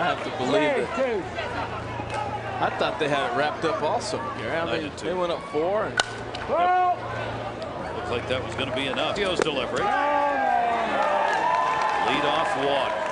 I have to believe it. I thought they had it wrapped up also. Gary. I they went up four. And Looked like that was going to be enough. Theo's delivery. Lead off walk.